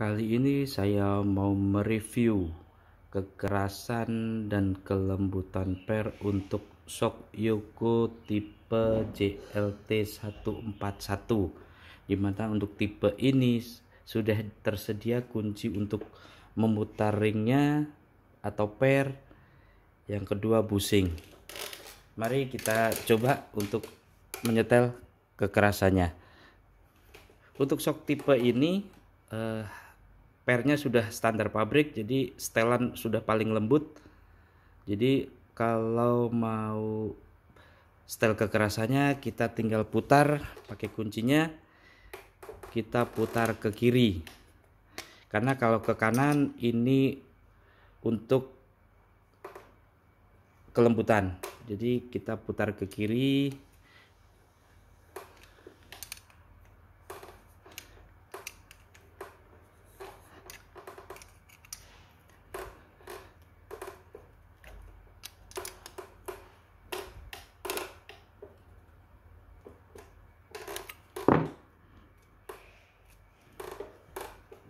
Kali ini saya mau mereview kekerasan dan kelembutan per untuk shock Yoko tipe JLT 141 di mana untuk tipe ini sudah tersedia kunci untuk memutar ringnya atau per yang kedua busing. Mari kita coba untuk menyetel kekerasannya. Untuk shock tipe ini eh, pernya sudah standar pabrik jadi setelan sudah paling lembut. Jadi kalau mau setel kekerasannya kita tinggal putar pakai kuncinya kita putar ke kiri. Karena kalau ke kanan ini untuk kelembutan. Jadi kita putar ke kiri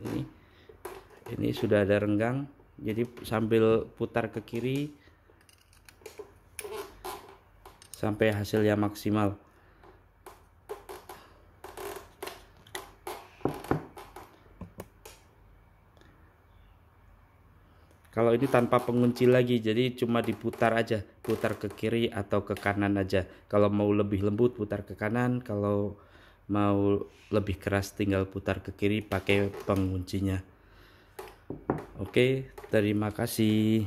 ini ini sudah ada renggang. Jadi sambil putar ke kiri sampai hasilnya maksimal. Kalau ini tanpa pengunci lagi jadi cuma diputar aja. Putar ke kiri atau ke kanan aja. Kalau mau lebih lembut putar ke kanan. Kalau mau lebih keras tinggal putar ke kiri pakai penguncinya. Oke terima kasih